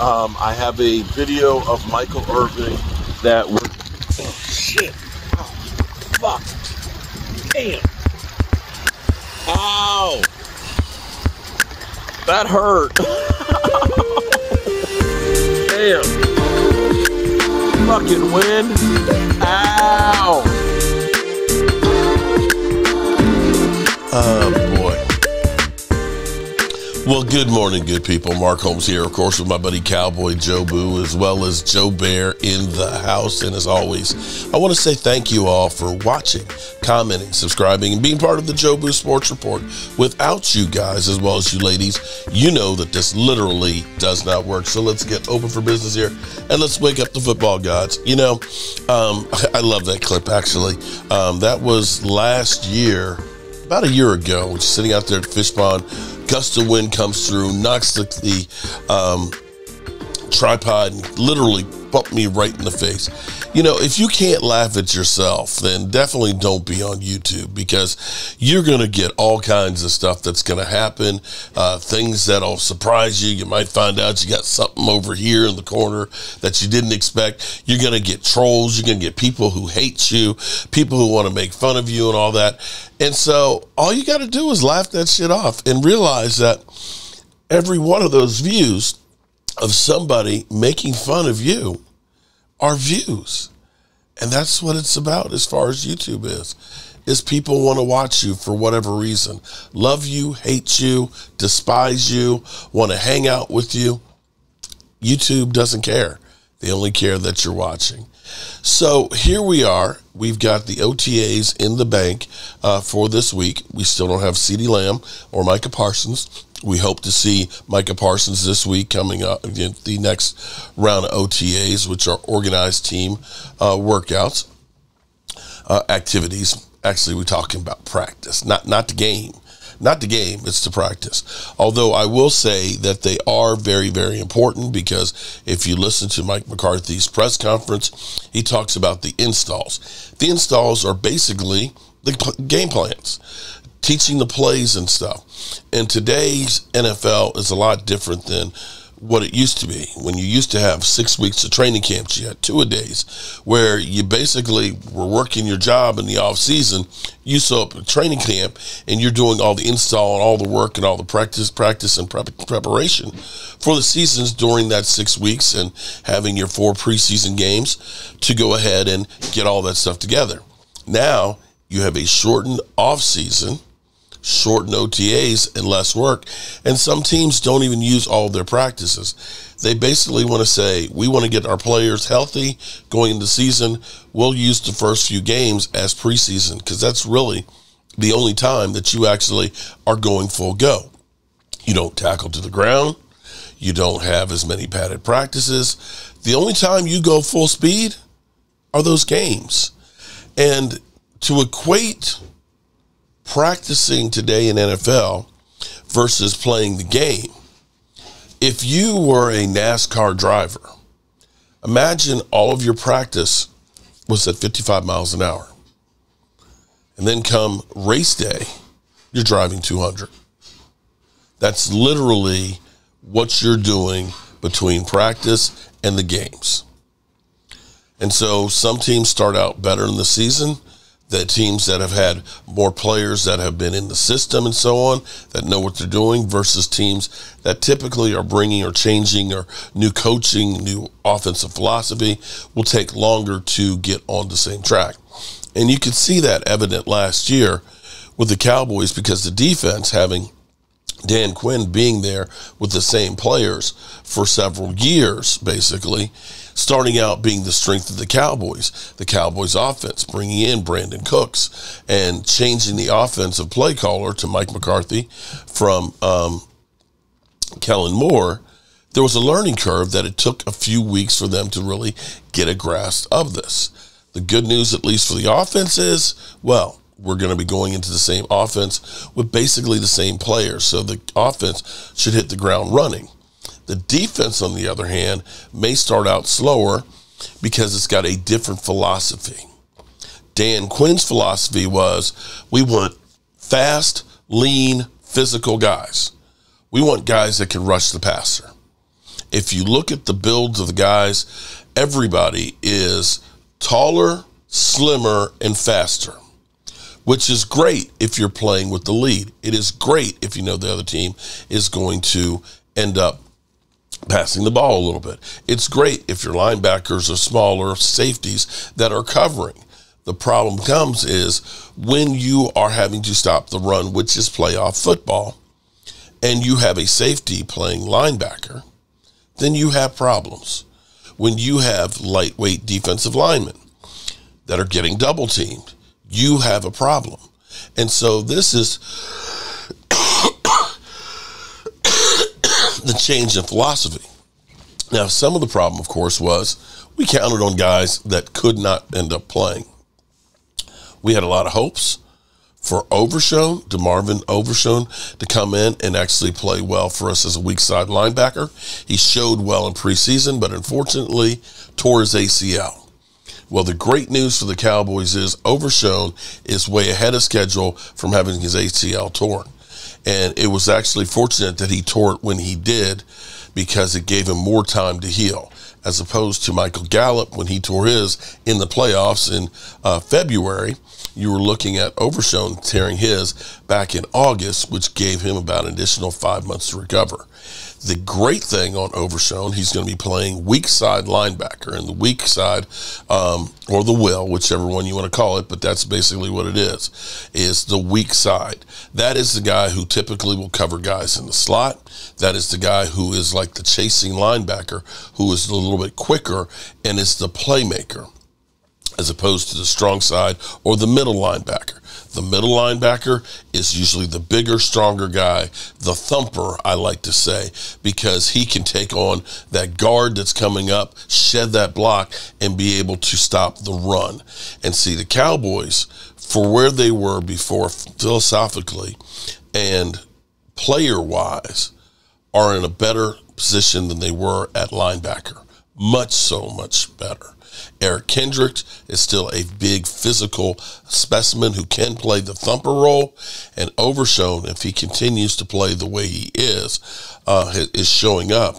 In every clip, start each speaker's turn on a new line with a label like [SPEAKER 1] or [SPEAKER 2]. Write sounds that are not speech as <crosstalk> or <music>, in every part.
[SPEAKER 1] Um, I have a video of Michael Irvin that was. Oh, shit. Oh, fuck. Damn. Ow. That hurt. <laughs> Damn. Fucking wind. Ow.
[SPEAKER 2] Boy. Well, good morning, good people. Mark Holmes here, of course, with my buddy Cowboy Jobu, as well as Joe Bear in the house. And as always, I want to say thank you all for watching, commenting, subscribing, and being part of the Jobu Sports Report. Without you guys, as well as you ladies, you know that this literally does not work. So let's get open for business here and let's wake up the football gods. You know, um, <laughs> I love that clip actually. Um, that was last year about a year ago, sitting out there at Fish Pond, gust of wind comes through, knocks the, the um, tripod, literally bumped me right in the face. You know, if you can't laugh at yourself, then definitely don't be on YouTube because you're going to get all kinds of stuff that's going to happen, uh, things that'll surprise you. You might find out you got something over here in the corner that you didn't expect. You're going to get trolls. You're going to get people who hate you, people who want to make fun of you and all that. And so all you got to do is laugh that shit off and realize that every one of those views of somebody making fun of you are views. And that's what it's about as far as YouTube is. Is people want to watch you for whatever reason. Love you, hate you, despise you, want to hang out with you. YouTube doesn't care. They only care that you're watching. So here we are. We've got the OTAs in the bank uh, for this week. We still don't have CeeDee Lamb or Micah Parsons. We hope to see Micah Parsons this week coming up in the next round of OTAs, which are organized team uh, workouts, uh, activities. Actually, we're talking about practice, not not the game not the game, it's the practice. Although I will say that they are very, very important because if you listen to Mike McCarthy's press conference, he talks about the installs. The installs are basically the game plans, teaching the plays and stuff. And today's NFL is a lot different than what it used to be. When you used to have six weeks of training camps, you had two a days, where you basically were working your job in the off season. You saw up a training camp, and you're doing all the install and all the work and all the practice, practice and prep, preparation for the seasons during that six weeks, and having your four preseason games to go ahead and get all that stuff together. Now you have a shortened off season shorten OTAs and less work. And some teams don't even use all their practices. They basically want to say, we want to get our players healthy going into season. We'll use the first few games as preseason because that's really the only time that you actually are going full go. You don't tackle to the ground. You don't have as many padded practices. The only time you go full speed are those games. And to equate practicing today in NFL versus playing the game. If you were a NASCAR driver, imagine all of your practice was at 55 miles an hour. And then come race day, you're driving 200. That's literally what you're doing between practice and the games. And so some teams start out better in the season the teams that have had more players that have been in the system and so on that know what they're doing versus teams that typically are bringing or changing or new coaching, new offensive philosophy will take longer to get on the same track. And you could see that evident last year with the Cowboys because the defense having Dan Quinn being there with the same players for several years, basically, starting out being the strength of the Cowboys, the Cowboys offense, bringing in Brandin Cooks and changing the offensive play caller to Mike McCarthy from um, Kellen Moore. There was a learning curve that it took a few weeks for them to really get a grasp of this. The good news, at least for the offense, is well, we're going to be going into the same offense with basically the same players. So the offense should hit the ground running. The defense, on the other hand, may start out slower because it's got a different philosophy. Dan Quinn's philosophy was we want fast, lean, physical guys. We want guys that can rush the passer. If you look at the builds of the guys, everybody is taller, slimmer, and faster, which is great if you're playing with the lead. It is great if you know the other team is going to end up passing the ball a little bit. It's great if your linebackers are smaller safeties that are covering. The problem comes is when you are having to stop the run, which is playoff football, and you have a safety playing linebacker, then you have problems. When you have lightweight defensive linemen that are getting double teamed, you have a problem. And so this is the change in philosophy. Now, some of the problem, of course, was we counted on guys that could not end up playing. We had a lot of hopes for Overshown, DeMarvion Overshown, to come in and actually play well for us as a weak side linebacker. He showed well in preseason, but unfortunately tore his ACL. Well, the great news for the Cowboys is Overshown is way ahead of schedule from having his ACL torn. And it was actually fortunate that he tore it when he did because it gave him more time to heal, as opposed to Michael Gallup when he tore his in the playoffs in uh, February. You were looking at Overshown tearing his back in August, which gave him about an additional five months to recover. The great thing on Overshown, he's going to be playing weak side linebacker, and the weak side, um, or the will, whichever one you want to call it, but that's basically what it is, is the weak side. That is the guy who typically will cover guys in the slot. That is the guy who is like the chasing linebacker, who is a little bit quicker and is the playmaker as opposed to the strong side or the middle linebacker. The middle linebacker is usually the bigger, stronger guy, the thumper, I like to say, because he can take on that guard that's coming up, shed that block, and be able to stop the run. And see, the Cowboys, for where they were before philosophically and player wise, are in a better position than they were at linebacker. Much so much better. Eric Kendricks is still a big physical specimen who can play the thumper role, and Overshown, if he continues to play the way he is, uh, is showing up.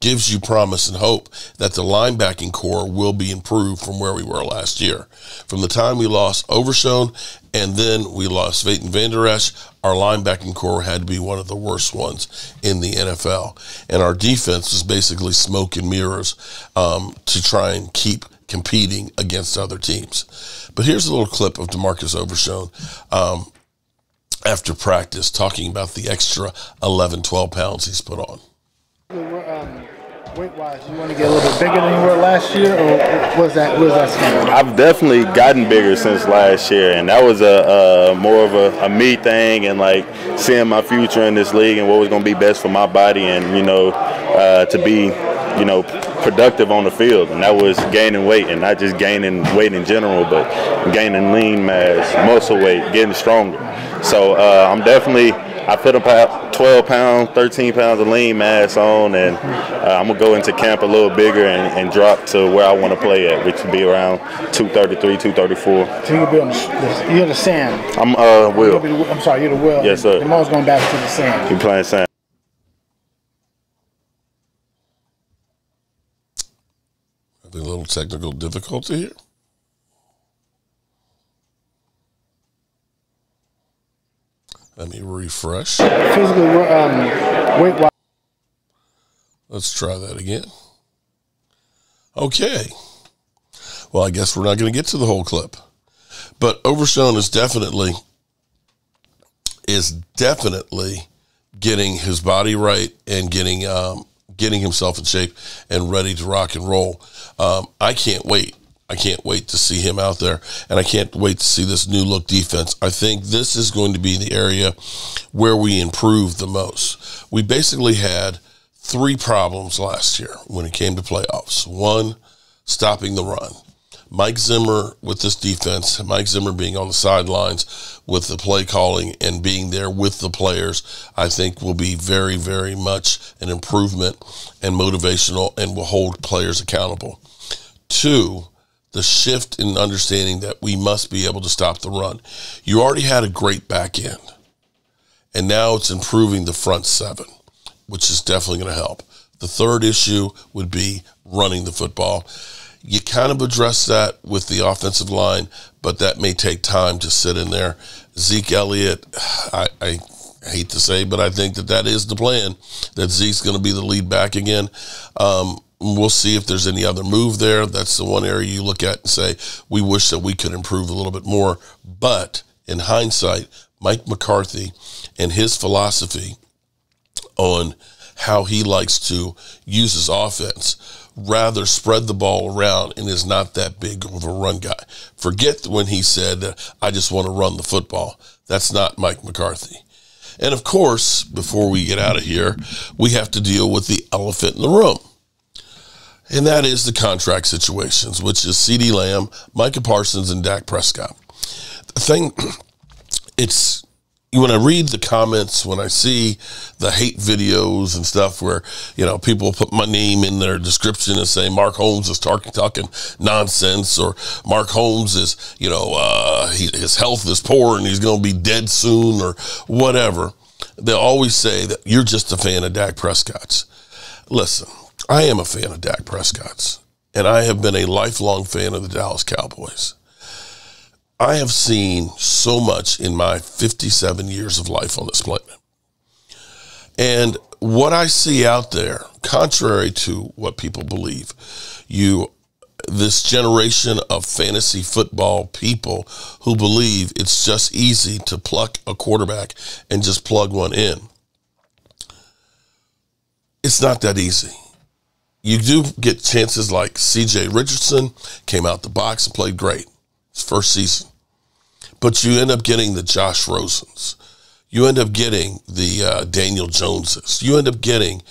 [SPEAKER 2] Gives you promise and hope that the linebacking core will be improved from where we were last year. From the time we lost Overshown and then we lost Leighton Vander Esch, our linebacking core had to be one of the worst ones in the NFL. And our defense was basically smoke and mirrors um, to try and keep competing against other teams. But here's a little clip of Demarcus Overshown um, after practice talking about the extra 11, 12 pounds he's put on.
[SPEAKER 3] Um, weight wise, you want to get a little bit bigger than you were last year, or was that was that scheme?
[SPEAKER 4] I've definitely gotten bigger since last year, and that was a, a more of a, a, me thing, and like seeing my future in this league and what was going to be best for my body, and you know, uh, to be, you know, productive on the field, and that was gaining weight, and not just gaining weight in general, but gaining lean mass, muscle weight, getting stronger. So uh, I'm definitely I put about 12 pounds, 13 pounds of lean mass on, and uh, I'm gonna go into camp a little bigger and, and drop to where I want to play at, which would be around 233, 234.
[SPEAKER 3] So you'll be on the, you're the sand.
[SPEAKER 4] I'm uh Will.
[SPEAKER 3] The, I'm sorry, you're the Will.
[SPEAKER 4] Yes, sir.
[SPEAKER 3] The Mo's going back to the sand.
[SPEAKER 4] You playing sand.
[SPEAKER 2] A little technical difficulty here. Let me refresh.
[SPEAKER 3] Physically, um, weight wise.
[SPEAKER 2] Let's try that again. Okay. Well, I guess we're not going to get to the whole clip. But Overshown is definitely is definitely getting his body right and getting um, getting himself in shape and ready to rock and roll. Um, I can't wait. I can't wait to see him out there, and I can't wait to see this new look defense. I think this is going to be the area where we improve the most. We basically had three problems last year when it came to playoffs. One, stopping the run. Mike Zimmer with this defense, Mike Zimmer being on the sidelines with the play calling and being there with the players, I think will be very, very much an improvement and motivational and will hold players accountable. Two, the shift in understanding that we must be able to stop the run. You already had a great back end, and now it's improving the front seven, which is definitely going to help. The third issue would be running the football. You kind of address that with the offensive line, but that may take time to sit in there. Zeke Elliott, <sighs> I, I hate to say, but I think that that is the plan. That Zeke's going to be the lead back again. Um, we'll see if there's any other move there. That's the one area you look at and say we wish that we could improve a little bit more. But in hindsight, Mike McCarthy and his philosophy on how he likes to use his offense rather spread the ball around and is not that big of a run guy. Forget when he said, I just want to run the football. That's not Mike McCarthy. And of course, before we get out of here, we have to deal with the elephant in the room. And that is the contract situations, which is CeeDee Lamb, Micah Parsons, and Dak Prescott. The thing, <clears throat> it's when I read the comments, when I see the hate videos and stuff where, you know, people put my name in their description and say Mark Holmes is talking, talking nonsense or Mark Holmes is, you know, uh, he, his health is poor and he's going to be dead soon or whatever. They'll always say that you're just a fan of Dak Prescott's. Listen, I am a fan of Dak Prescott's and I have been a lifelong fan of the Dallas Cowboys. I have seen so much in my 57 years of life on this planet. And what I see out there, contrary to what people believe, you this generation of fantasy football people who believe it's just easy to pluck a quarterback and just plug one in. It's not that easy. You do get chances like CJ Richardson came out the box and played great his first season. But you end up getting the Josh Rosens. You end up getting the uh, Daniel Joneses. You end up getting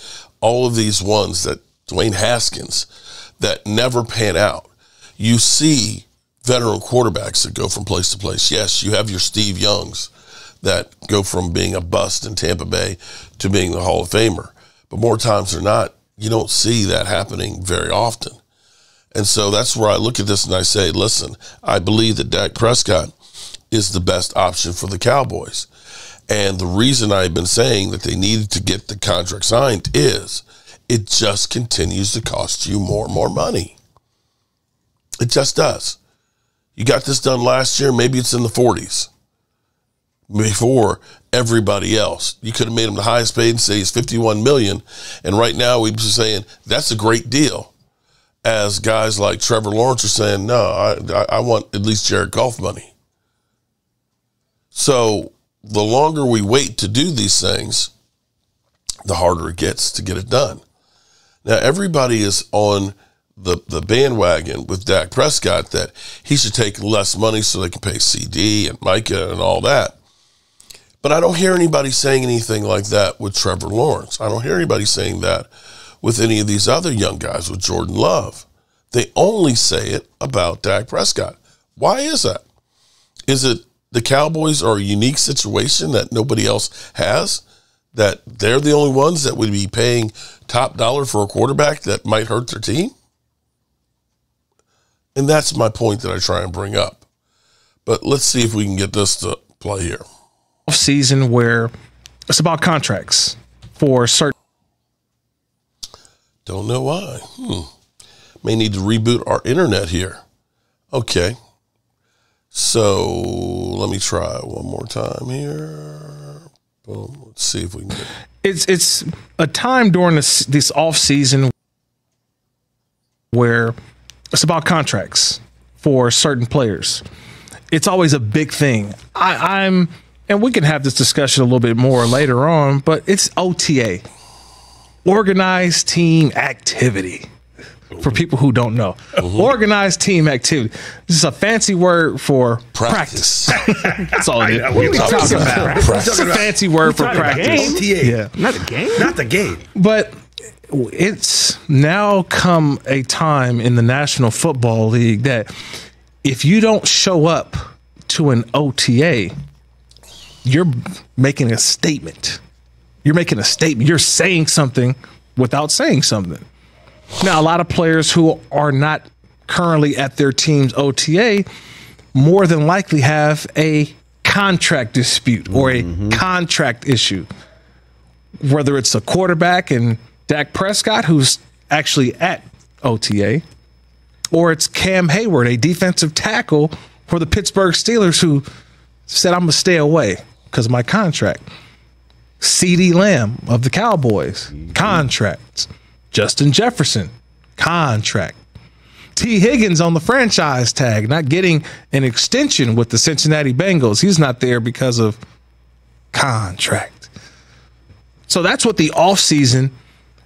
[SPEAKER 2] all of these ones that Dwayne Haskins that never pan out. You see veteran quarterbacks that go from place to place. Yes, you have your Steve Youngs that go from being a bust in Tampa Bay to being the Hall of Famer. But more times than not, you don't see that happening very often. And so that's where I look at this and I say, listen, I believe that Dak Prescott is the best option for the Cowboys. And the reason I've been saying that they needed to get the contract signed is it just continues to cost you more and more money. It just does. You got this done last year, maybe it's in the 40s before everybody else. You could have made him the highest paid and say he's 51 million. And right now we'd be saying that's a great deal. As guys like Trevor Lawrence are saying, no, I, I want at least Jared Goff money. So the longer we wait to do these things, the harder it gets to get it done. Now, everybody is on the, the bandwagon with Dak Prescott that he should take less money so they can pay CeeDee and Micah and all that. But I don't hear anybody saying anything like that with Trevor Lawrence. I don't hear anybody saying that with any of these other young guys with Jordan Love. They only say it about Dak Prescott. Why is that? Is it the Cowboys are a unique situation that nobody else has. That they're the only ones that would be paying top dollar for a quarterback that might hurt their team. And that's my point that I try and bring up. But let's see if we can get this to play here.
[SPEAKER 5] Off season, where it's about contracts for certain.
[SPEAKER 2] Don't know why. Hmm. May need to reboot our internet here. Okay. So let me try one more time here. Boom. Let's see if we can get.
[SPEAKER 5] It's it's a time during this this off season where it's about contracts for certain players. It's always a big thing. I, I'm, and we can have this discussion a little bit more later on, but it's OTA, organized team activity for people who don't know. Mm-hmm. Organized team activity. This is a fancy word for practice. practice. <laughs> That's all it is.
[SPEAKER 6] What are we talking about?
[SPEAKER 5] It's a fancy word for practice.
[SPEAKER 6] OTA. Yeah. Not the game. Not the game.
[SPEAKER 5] But it's now come a time in the National Football League that if you don't show up to an OTA, you're making a statement. You're making a statement. You're saying something without saying something. Now, a lot of players who are not currently at their team's OTA more than likely have a contract dispute or a mm-hmm. contract issue. Whether it's a quarterback and Dak Prescott, who's actually at OTA, or it's Cam Hayward, a defensive tackle for the Pittsburgh Steelers, who said, I'm going to stay away because of my contract. CeeDee Lamb of the Cowboys, contracts. Justin Jefferson, contract. Tee Higgins on the franchise tag, not getting an extension with the Cincinnati Bengals. He's not there because of contract. So that's what the offseason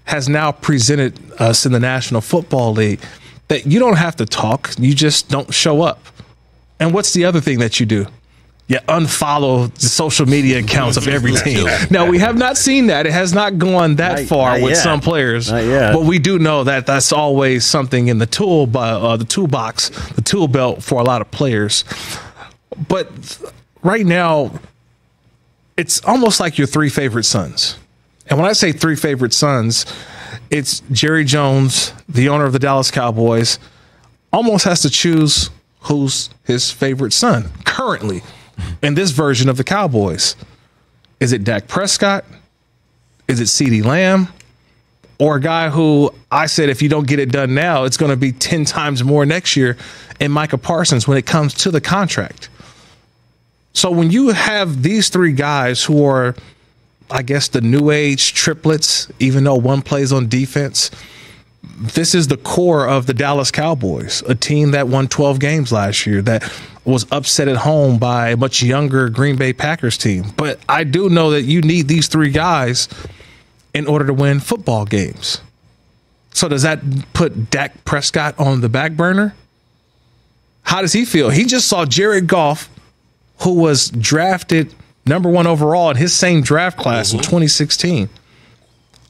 [SPEAKER 5] has now presented us in the National Football League that you don't have to talk, you just don't show up. And what's the other thing that you do? You unfollow the social media accounts of every team. Now we have not seen that; it has not gone that
[SPEAKER 7] Not-
[SPEAKER 5] far
[SPEAKER 7] not
[SPEAKER 5] with
[SPEAKER 7] yet.
[SPEAKER 5] some players. But we do know that that's always something in the tool, uh, the toolbox, the tool belt for a lot of players. But right now, it's almost like your three favorite sons. And when I say three favorite sons, it's Jerry Jones, the owner of the Dallas Cowboys, almost has to choose who's his favorite son currently in this version of the Cowboys. Is it Dak Prescott? Is it CeeDee Lamb? Or a guy who I said if you don't get it done now, it's going to be 10 times more next year in Micah Parsons when it comes to the contract. So when you have these three guys who are, I guess, the new age triplets, even though one plays on defense, this is the core of the Dallas Cowboys, a team that won 12 games last year that was upset at home by a much younger Green Bay Packers team. But I do know that you need these three guys in order to win football games. So does that put Dak Prescott on the back burner? How does he feel? He just saw Jared Goff, who was drafted number one overall in his same draft class in mm-hmm. 2016.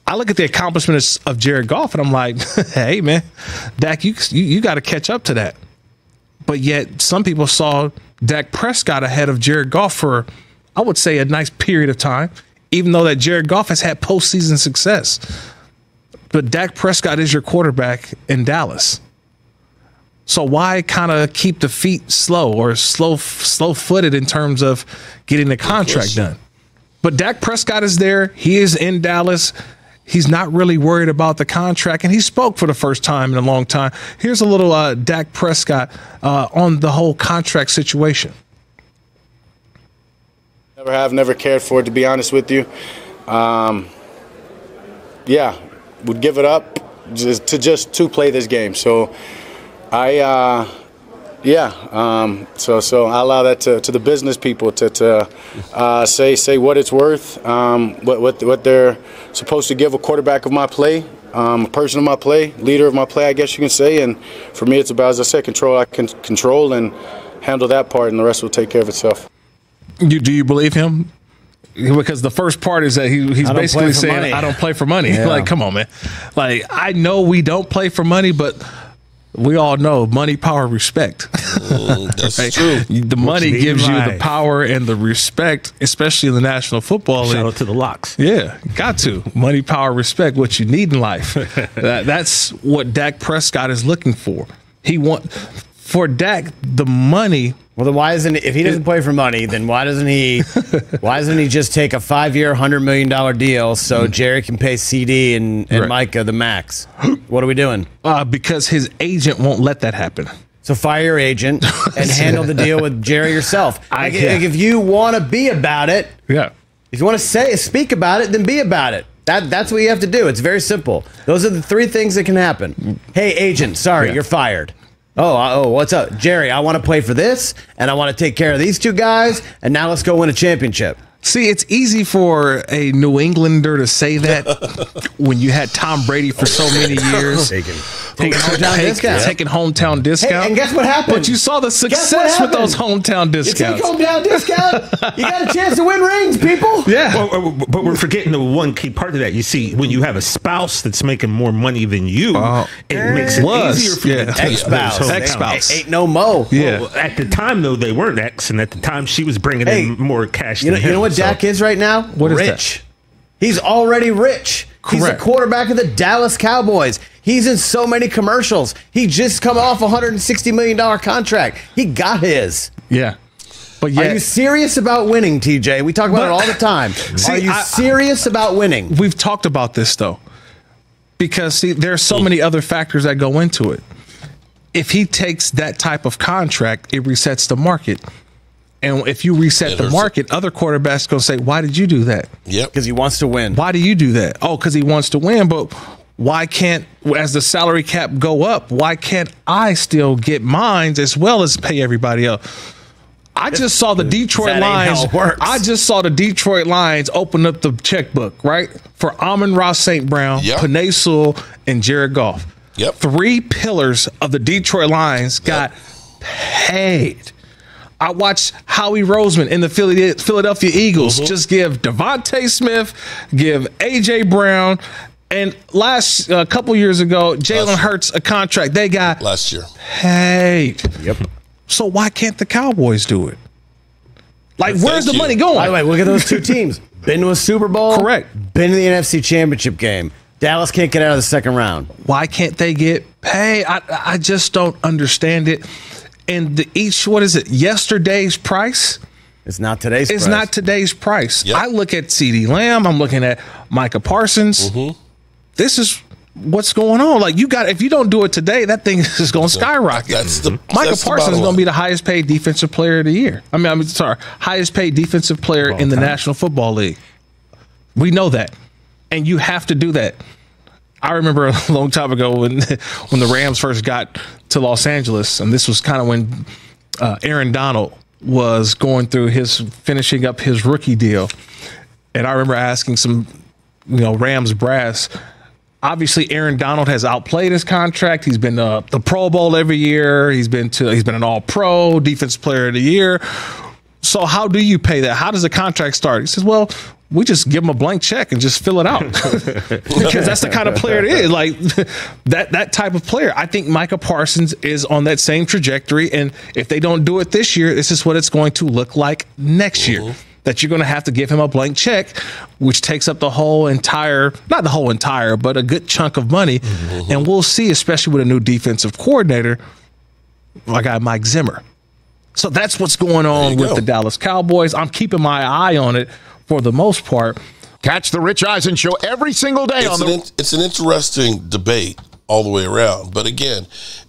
[SPEAKER 5] I look at the accomplishments of Jared Goff and I'm like, <laughs> hey man, Dak, you you, you got to catch up to that. But yet some people saw Dak Prescott ahead of Jared Goff for, I would say, a nice period of time, even though that Jared Goff has had postseason success. But Dak Prescott is your quarterback in Dallas. So why kind of keep the feet slow or slow slow footed in terms of getting the contract done? But Dak Prescott is there. He is in Dallas. He's not really worried about the contract, and he spoke for the first time in a long time. Here's a little uh, Dak Prescott uh, on the whole contract situation.
[SPEAKER 8] Never have, never cared for it, to be honest with you. Um, yeah, would give it up just to just to play this game. So I, uh, yeah, um, so so I allow that to, to the business people to, to uh, say say what it's worth, um, what what what they're supposed to give a quarterback of my play. Um, a person of my play, leader of my play, I guess you can say. And for me, it's about, as I said, control. I can control and handle that part, and the rest will take care of itself.
[SPEAKER 5] You do you believe him? Because the first part is that he, he's basically saying,
[SPEAKER 7] money.
[SPEAKER 5] "I don't play for money." <laughs>
[SPEAKER 7] Yeah.
[SPEAKER 5] like, come on, man. Like, I know we don't play for money, but we all know money, power, respect.
[SPEAKER 2] That's <laughs>
[SPEAKER 5] Right?
[SPEAKER 2] true.
[SPEAKER 5] The money
[SPEAKER 6] mean
[SPEAKER 5] gives you the power and the respect, especially in the National Football
[SPEAKER 6] Shout
[SPEAKER 5] League.
[SPEAKER 6] out to the locks.
[SPEAKER 5] Yeah, got to. Money, power, respect, what you need in life. <laughs> that, that's what Dak Prescott is looking for. He want for Dak the money.
[SPEAKER 7] Well, then why isn't if he doesn't play for money? Then why doesn't he? why doesn't he just take a five-year, hundred million dollar deal so Jerry can pay CeeDee and, and
[SPEAKER 5] Mm. Right.
[SPEAKER 7] Micah the max? What are we doing?
[SPEAKER 5] Uh, because his agent won't let that happen.
[SPEAKER 7] So fire your agent <laughs> and handle the deal with Jerry yourself.
[SPEAKER 5] I-
[SPEAKER 7] Like,
[SPEAKER 5] yeah.
[SPEAKER 7] like if you want to be about it,
[SPEAKER 5] Yeah.
[SPEAKER 7] if you want to say speak about it, then be about it. That that's what you have to do. It's very simple. Those are the three things that can happen. Hey, agent, sorry,
[SPEAKER 5] Yeah.
[SPEAKER 7] you're fired. Oh, oh, what's up, Jerry? I want to play for this, and I want to take care of these two guys, and now let's go win a championship.
[SPEAKER 5] See, it's easy for a New Englander to say that <laughs> when you had Tom Brady for so many <laughs> years.
[SPEAKER 7] Taking hometown
[SPEAKER 5] Take-
[SPEAKER 7] discount.
[SPEAKER 5] Taking hometown discount.
[SPEAKER 7] and guess what happened?
[SPEAKER 5] But you saw the success with those
[SPEAKER 7] happened?
[SPEAKER 5] hometown
[SPEAKER 7] You take
[SPEAKER 5] discounts.
[SPEAKER 7] hometown discount. You got a chance to win rings, people. <laughs>
[SPEAKER 5] yeah.
[SPEAKER 6] Well, uh, but we're forgetting the one key part of that. You see, when you have a spouse that's making more money than you,
[SPEAKER 5] Oh.
[SPEAKER 6] it makes it
[SPEAKER 5] Was,
[SPEAKER 6] easier for you
[SPEAKER 5] yeah.
[SPEAKER 6] to take
[SPEAKER 7] Ex-spouse.
[SPEAKER 6] those
[SPEAKER 5] Ex-spouse.
[SPEAKER 7] Ain't, ain't no mo.
[SPEAKER 5] Yeah.
[SPEAKER 6] Well, at the time, though, they weren't ex, and at the time, she was bringing
[SPEAKER 7] Hey,
[SPEAKER 6] in more cash.
[SPEAKER 7] You know,
[SPEAKER 6] than
[SPEAKER 7] you know what
[SPEAKER 6] so-
[SPEAKER 7] Dak is right now?
[SPEAKER 5] What is that?
[SPEAKER 7] rich. He's already rich. He's the quarterback of the Dallas Cowboys. He's in so many commercials. He just come off a hundred and sixty million dollar contract. He got his.
[SPEAKER 5] Yeah. But
[SPEAKER 7] Are you serious about winning, TJ? We talk about
[SPEAKER 5] But-
[SPEAKER 7] it all the time. <laughs>
[SPEAKER 5] See,
[SPEAKER 7] Are you
[SPEAKER 5] I-
[SPEAKER 7] serious about winning?
[SPEAKER 5] we've talked about this though. because see, there's so many other factors that go into it. If he takes that type of contract, it resets the market. And if you reset
[SPEAKER 2] It
[SPEAKER 5] the
[SPEAKER 2] hurts
[SPEAKER 5] market, other quarterbacks gonna say, "Why did you do that?
[SPEAKER 2] Yep.
[SPEAKER 7] Because he wants to win.
[SPEAKER 5] Why do you do that? Oh, because he wants to win. But why can't, as the salary cap go up, why can't I still get mines as well as pay everybody else? I just saw the Detroit
[SPEAKER 7] That ain't how
[SPEAKER 5] Lions.
[SPEAKER 7] it works.
[SPEAKER 5] I just saw the Detroit Lions open up the checkbook, right? For Amon-Ra St. Brown,
[SPEAKER 2] Yep.
[SPEAKER 5] Penei Sewell, and Jared Goff.
[SPEAKER 2] Yep.
[SPEAKER 5] Three pillars of the Detroit Lions got paid. I watched Howie Roseman in the Philadelphia Eagles
[SPEAKER 2] Mm-hmm.
[SPEAKER 5] just give DeVonta Smith, give AJ Brown, and last a couple years ago, Jalen
[SPEAKER 2] Last-
[SPEAKER 5] Hurts a contract. They got
[SPEAKER 2] Last year.
[SPEAKER 5] paid.
[SPEAKER 7] Yep.
[SPEAKER 5] So why can't the Cowboys do it? Like, where's the
[SPEAKER 2] you.
[SPEAKER 5] money going?
[SPEAKER 7] By the way, look at those two <laughs> teams. Been to a Super Bowl.
[SPEAKER 5] Correct.
[SPEAKER 7] Been to the NFC Championship game. Dallas can't get out of the second round.
[SPEAKER 5] why can't they get paid? I I just don't understand it. And the each what is it? Yesterday's price
[SPEAKER 7] It's not today's.
[SPEAKER 5] it's
[SPEAKER 7] price.
[SPEAKER 5] not today's price.
[SPEAKER 2] Yep.
[SPEAKER 5] I look at CeeDee Lamb. I'm looking at Micah Parsons. Mm-hmm. This is what's going on. Like you got if you don't do it today, that thing <laughs> is going to skyrocket.
[SPEAKER 2] That's the mm-hmm.
[SPEAKER 5] Micah
[SPEAKER 2] that's
[SPEAKER 5] Parsons is going to be the highest paid defensive player of the year. I mean, I'm sorry, highest paid defensive player in the National Football League. We know that, and you have to do that. I remember a <laughs> long time ago when <laughs> when the Rams first got to Los Angeles, and this was kind of when uh, Aaron Donald was going through his finishing up his rookie deal, and I remember asking some, you know, Rams brass. Obviously, Aaron Donald has outplayed his contract. He's been uh, the Pro Bowl every year. He's been to he's been an All Pro, Defensive Player of the Year. So how do you pay that? How does the contract start? He says, well, we just give him a blank check and just fill it out <laughs> because that's the kind of player it is. Like <laughs> that that type of player. I think Micah Parsons is on that same trajectory, and if they don't do it this year, this is what it's going to look like next year. Mm-hmm. That you're going to have to give him a blank check, which takes up the whole entire, not the whole entire, but a good chunk of money. Mm-hmm. And we'll see, especially with a new defensive coordinator, like I Mike Zimmer. So that's what's going on with
[SPEAKER 2] go.
[SPEAKER 5] the Dallas Cowboys. I'm keeping my eye on it for the most part.
[SPEAKER 9] Catch the Rich Eisen show every single day
[SPEAKER 2] it's
[SPEAKER 9] on
[SPEAKER 2] an,
[SPEAKER 9] the.
[SPEAKER 2] in- it's an interesting debate all the way around. But again,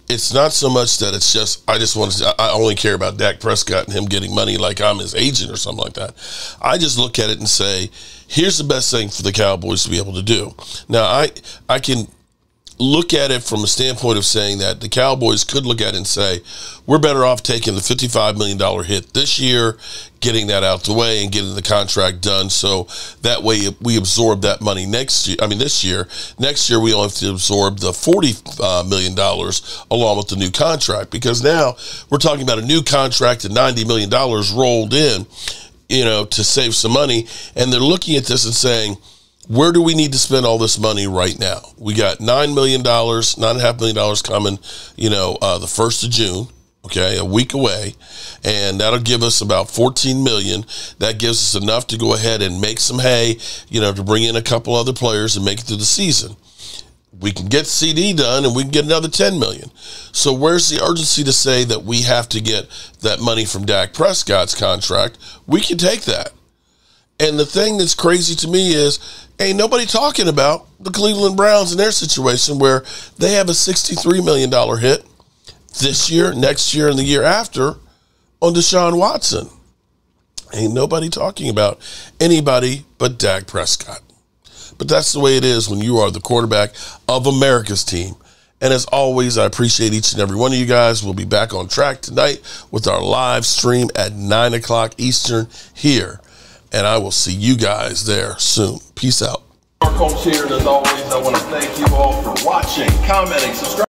[SPEAKER 2] it's not so much that it's just I just want to. I only care about Dak Prescott and him getting money like I'm his agent or something like that. I just look at it and say, here's the best thing for the Cowboys to be able to do. Now I I can look at it from a standpoint of saying that the Cowboys could look at it and say, we're better off taking the $55 million hit this year, getting that out the way, and getting the contract done. So that way we absorb that money next year. I mean, this year. Next year, we only have to absorb the $40 uh, along with the new contract because now we're talking about a new contract and $90 million rolled in, you know, to save some money. And they're looking at this and saying, where do we need to spend all this money right now? We got nine million dollars, nine and a half million dollars coming, you know, uh, the first of June. Okay, a week away, and that'll give us about fourteen million. That gives us enough to go ahead and make some hay, you know, to bring in a couple other players and make it through the season. We can get CeeDee done, and we can get another ten million. So where's the urgency to say that we have to get that money from Dak Prescott's contract? We can take that. And the thing that's crazy to me is, ain't nobody talking about the Cleveland Browns and their situation where they have a $63 million hit this year, next year, and the year after on Deshaun Watson. Ain't nobody talking about anybody but Dak Prescott. But that's the way it is when you are the quarterback of America's team. And as always, I appreciate each and every one of you guys. We'll be back on track tonight with our live stream at 9 o'clock Eastern here. And I will see you guys there soon. Peace out.
[SPEAKER 1] Mark Holmes here, and as always, I want to thank you all for watching, commenting, subscribing.